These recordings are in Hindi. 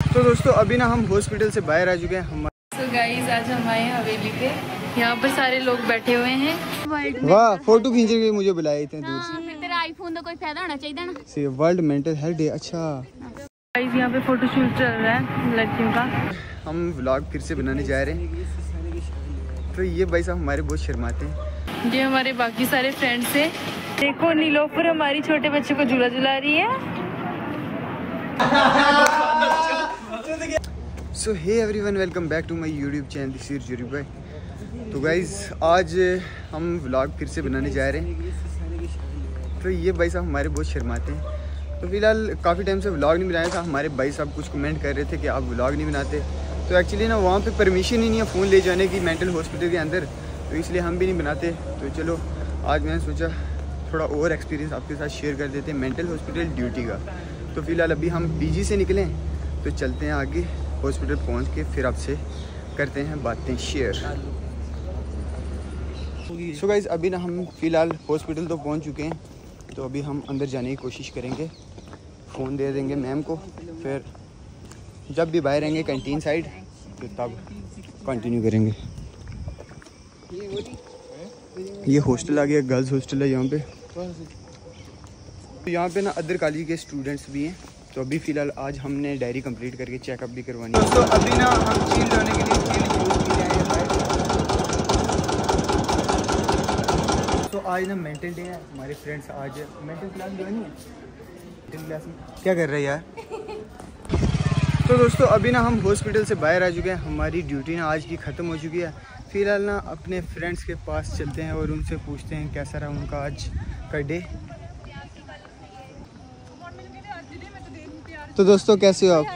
तो दोस्तों अभी ना हम हॉस्पिटल से बाहर आ चुके हैं। हम so guys, आज हम आए हवेली पे। यहाँ पर सारे लोग बैठे हुए हैं। वाह फ़ोटो खींचे के मुझे बुलाए थे दूर से। हाँ, तेरा आईफोन तो कोई फ़ायदा होना चाहिए ना। सी वर्ल्ड मेंटल हेल्थ डे अच्छा। गाइस यहाँ पे फ़ोटो शूट चल रहा है लड़कियों का। हम व्लॉग फिर से बनाने जा रहे हैं। तो ये भाई साहब हमारे बहुत शर्माते हैं। ये हमारे बाकी सारे फ्रेंड्स हैं। देखो नीलोफर हमारी छोटे बच्चे को झूला झुला रही है। So hey everyone welcome back to my YouTube channel this is भाई तो गाइज़ आज हम व्लॉग फिर से बनाने जा रहे हैं। तो ये भाई साहब हमारे बहुत शर्माते हैं। तो फ़िलहाल काफ़ी टाइम से व्लॉग नहीं बनाया था, हमारे भाई साहब कुछ कमेंट कर रहे थे कि आप व्लॉग नहीं बनाते। तो एक्चुअली ना वहाँ पे परमिशन ही नहीं है फ़ोन ले जाने की मेंटल हॉस्पिटल के अंदर। तो इसलिए हम भी नहीं बनाते। तो चलो, आज मैंने सोचा थोड़ा और एक्सपीरियंस आपके साथ शेयर कर देते हैं मेंटल हॉस्पिटल ड्यूटी का। तो फ़िलहाल अभी हम पीजी से निकलें तो चलते हैं आगे। हॉस्पिटल पहुँच के फिर आपसे करते हैं बातें शेयर सो गाइज़ अभी ना हम फ़िलहाल हॉस्पिटल तो पहुँच चुके हैं तो अभी हम अंदर जाने की कोशिश करेंगे। फ़ोन दे देंगे मैम को, फिर जब भी बाहर रहेंगे कैंटीन साइड तो तब कंटिन्यू करेंगे। ये हॉस्टल आ गया गर्ल्स हॉस्टल है यहाँ पे। तो यहाँ पे ना अदर कॉलेज के स्टूडेंट्स भी हैं। तो अभी फ़िलहाल आज हमने डायरी कंप्लीट करके चेकअप भी करवानी है। दोस्तों अभी ना हम चील होने के लिए चील यूज़ की जाए तो आज ना मेंटल डे है हमारे फ्रेंड्स आज मेंटल क्लास जो है मेंटल क्लास में। क्या कर रहे हैं यार? तो दोस्तों अभी ना हम हॉस्पिटल से बाहर आ चुके हैं। हमारी ड्यूटी ना आज की ख़त्म हो चुकी है। फ़िलहाल ना अपने फ्रेंड्स के पास चलते हैं और उनसे पूछते हैं कैसा रहा उनका आज का डे तो दोस्तों कैसे हो आप?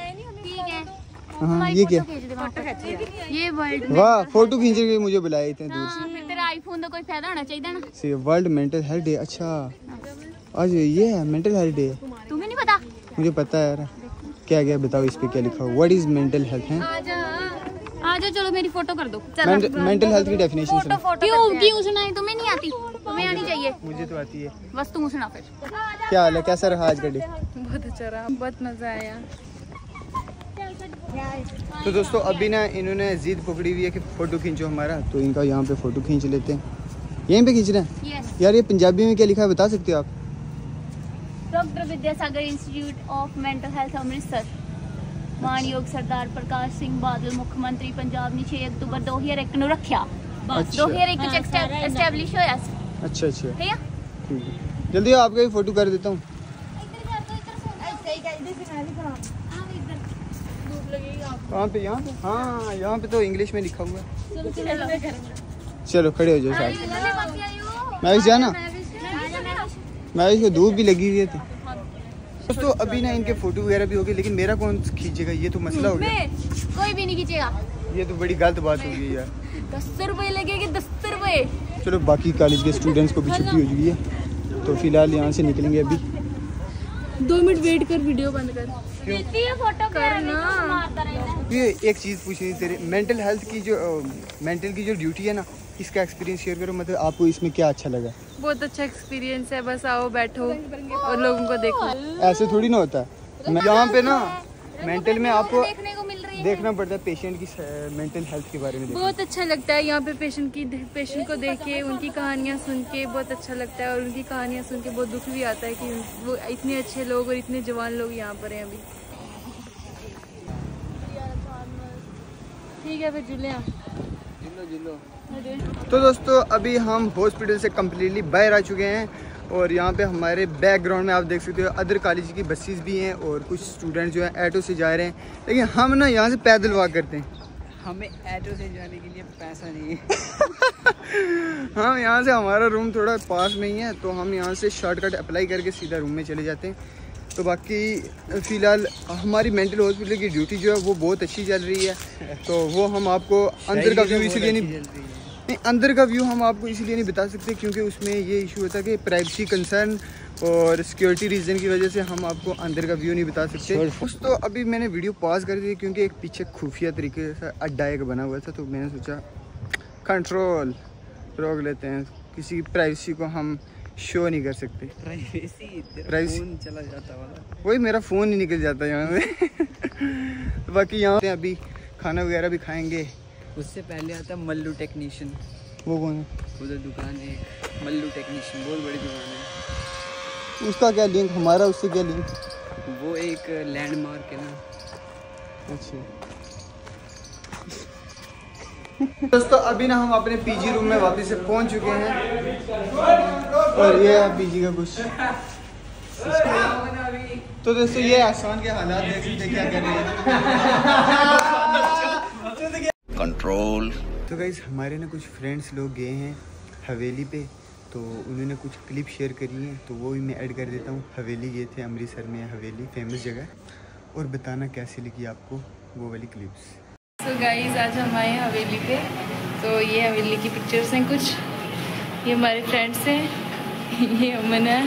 हाँ। ये क्या? वाह फ़ोटो खींच के मुझे बुलाए इतने दूर हाँ, से। तो कोई फ़ायदा होना चाहिए ना। वर्ल्ड मेंटल हेल्थ डे अच्छा। आज ये है मेंटल हेल्थ डे तुम्हें नहीं पता? मुझे पता है क्या क्या बताओ इस पे क्या लिखा हुआ? व्हाट इज़ मेंटल हेल्थ है? आ जाओ चलो मेरी फ़ोटो कर दो। मेंटल हेल्थ की डेफिनेशन क्यों क्यों सुनाई तुम्हें नहीं आती? तुम्हें आनी चाहिए मुझे तो आती है बस तुम सुना फिर क्या हाल है कैसा रहा आज का डे बहुत अच्छा रहा बहुत मजा आया तो दोस्तों अभी ना इन्होंने जिद पकड़ी हुई है कि फ़ोटो खींचो हमारा तो इनका यहाँ पे फ़ोटो खींच लेते हैं यहीं पे खींच रहे हैं यस यार ये पंजाबी में क्या लिखा है बता सकते हो आप doctor Vidyasagar institute of mental health Amritsar ਮਾਨਯੋਗ ਸਰਦਾਰ ਪ੍ਰਕਾਸ਼ ਸਿੰਘ ਬਾਦਲ ਮੁੱਖ ਮੰਤਰੀ ਪੰਜਾਬ ਨੇ 6 ਅਕਤੂਬਰ 2001 ਨੂੰ ਰੱਖਿਆ ਬਸ ਅੱਛਾ। 2001 ਚ ਐਸਟੈਬਲਿਸ਼ ਹੋਇਆ ਸੀ अच्छा अच्छा। ठीक है। जल्दी आपका ही फ़ोटो कर देता हूँ। कहाँ पे यहाँ पे? हाँ यहाँ पे तो इंग्लिश में लिखा हुआ चलो। खड़े हो जाओ साथ मैविश जाना मैं को धूप भी लगी हुई थी तो। दोस्तों अभी ना इनके फ़ोटो वगैरह भी हो गए लेकिन मेरा कौन खींचेगा? ये तो मसला हो गया। कोई भी नहीं खींचेगा। ये तो बड़ी गलत बात हो गई यार। दस लगेगी दस चलो बाकी कॉलेज के स्टूडेंट्स को भी छुट्टी हो चुकी है। तो फ़िलहाल यहाँ से निकलेंगे अभी। दो मिनट वेट कर वीडियो बंद कर। फ़ोटो करना। ये एक चीज़ पूछनी तेरे। मेंटल हेल्थ की जो मेंटल की जो ड्यूटी है ना इसका एक्सपीरियंस शेयर करो। मतलब आपको इसमें क्या अच्छा लगा? बहुत अच्छा एक्सपीरियंस है। बस आओ बैठो और लोगों को देखो। ऐसे थोड़ी ना होता। है यहाँ पे ना मेंटल में आपको देखने पड़ता है पेशेंट की मेंटल हेल्थ के बारे में बहुत अच्छा लगता है यहाँ पे पेशेंट की पेशेंट को देख के उनकी कहानियाँ सुन के बहुत अच्छा लगता है और उनकी कहानियाँ सुन के बहुत दुख भी आता है कि वो इतने अच्छे लोग और इतने जवान लोग यहाँ पर हैं अभी। ठीक है फिर जुले तो दोस्तों अभी हम हॉस्पिटल से कम्प्लीटली बाहर आ चुके हैं। और यहाँ पे हमारे बैकग्राउंड में आप देख सकते हो अदर कॉलेज की बसेस भी हैं और कुछ स्टूडेंट जो हैं ऑटो से जा रहे हैं। लेकिन हम ना यहाँ से पैदल वॉक करते हैं। हमें ऑटो से जाने के लिए पैसा नहीं है। हम यहाँ से हमारा रूम थोड़ा पास में ही है तो हम यहाँ से शॉर्टकट अप्लाई करके सीधा रूम में चले जाते हैं। तो बाकी फ़िलहाल हमारी मेंटल हॉस्पिटल की ड्यूटी जो है वो बहुत अच्छी चल रही है। तो वो हम आपको अंदर का व्यू इसलिए नहीं नहीं अंदर का व्यू हम आपको इसलिए नहीं बता सकते क्योंकि उसमें ये इशू होता है कि प्राइवेसी कंसर्न और सिक्योरिटी रीज़न की वजह से हम आपको अंदर का व्यू नहीं बता सकते। उस तो अभी मैंने वीडियो पॉज कर दी क्योंकि एक पीछे खुफिया तरीके से अड्डा एक बना हुआ था तो मैंने सोचा कंट्रोल रोक लेते हैं। किसी की प्राइवेसी को हम शो नहीं कर सकते। प्राइवेसी चला जाता वाला। वही मेरा फ़ोन ही निकल जाता है यहाँ से। बाकी यहाँ पे अभी खाना वगैरह भी खाएँगे। उससे पहले आता मल्लू टेक्नीशियन। वो कौन है? उधर दुकान है एक मल्लू टेक्नीशियन बहुत बड़ी दुकान है। उसका क्या लिंक हमारा उससे क्या लिंक वो एक लैंडमार्क है ना। अच्छा। दोस्तों अभी ना हम अपने पीजी रूम में वापस से पहुँच चुके हैं। और ये है पीजी का कुछ। तो दोस्तों ये आसान के हालात देख सकते क्या कर रहे हैं। तो गाइज़ हमारे ना कुछ फ्रेंड्स लोग गए हैं हवेली पे तो उन्होंने कुछ क्लिप शेयर करी हैं तो वो भी मैं ऐड कर देता हूँ। हवेली गए थे अमृतसर में, हवेली फ़ेमस जगह। और बताना कैसी लगी आपको वो वाली क्लिप्स सो गाइस आज हम आए हवेली पे तो ये हवेली की पिक्चर्स हैं कुछ। ये हमारे फ्रेंड्स हैं, ये अमन है,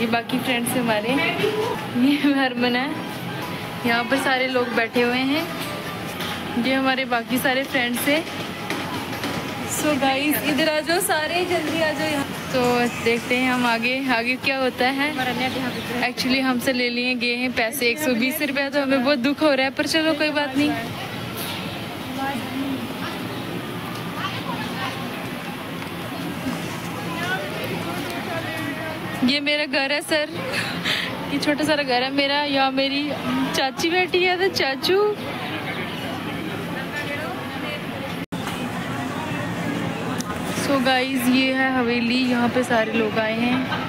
ये बाकी फ्रेंड्स हमारे। ये हरमन है। यहाँ पर सारे लोग बैठे हुए हैं। ये हमारे बाकी सारे फ्रेंड्स हैं। सो गाइस इधर आ जाओ सारे जल्दी आ जाओ यहाँ। तो देखते हैं हम आगे आगे क्या होता है। एक्चुअली हमसे ले लिए गए हैं पैसे एक सौ बीस रुपये तो हमें बहुत दुख हो रहा है पर चलो कोई बात नहीं। ये मेरा घर है सर। ये छोटा सारा घर है मेरा यहाँ मेरी चाची बैठी है तो चाचू। सो so गाइज़ ये है हवेली यहाँ पे सारे लोग आए हैं।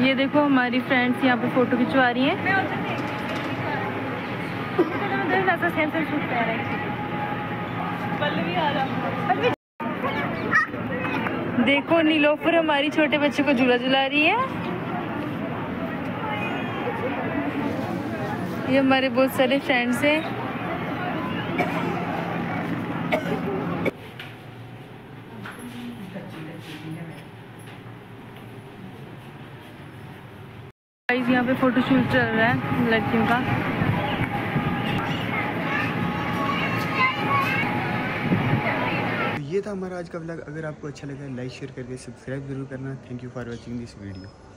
ये देखो हमारी फ्रेंड्स यहाँ पे फ़ोटो खिंचवा रही हैं। देखो नीलोफर हमारी छोटे बच्चे को झूला झुला रही है। ये हमारे बहुत सारे फ्रेंड्स हैं। गाइस यहाँ पे फोटोशूट चल रहा है, लड़कियों का। ये था हमारा आज का व्लॉग अगर आपको अच्छा लगा लाइक शेयर करके सब्सक्राइब ज़रूर करना। Thank you for watching this video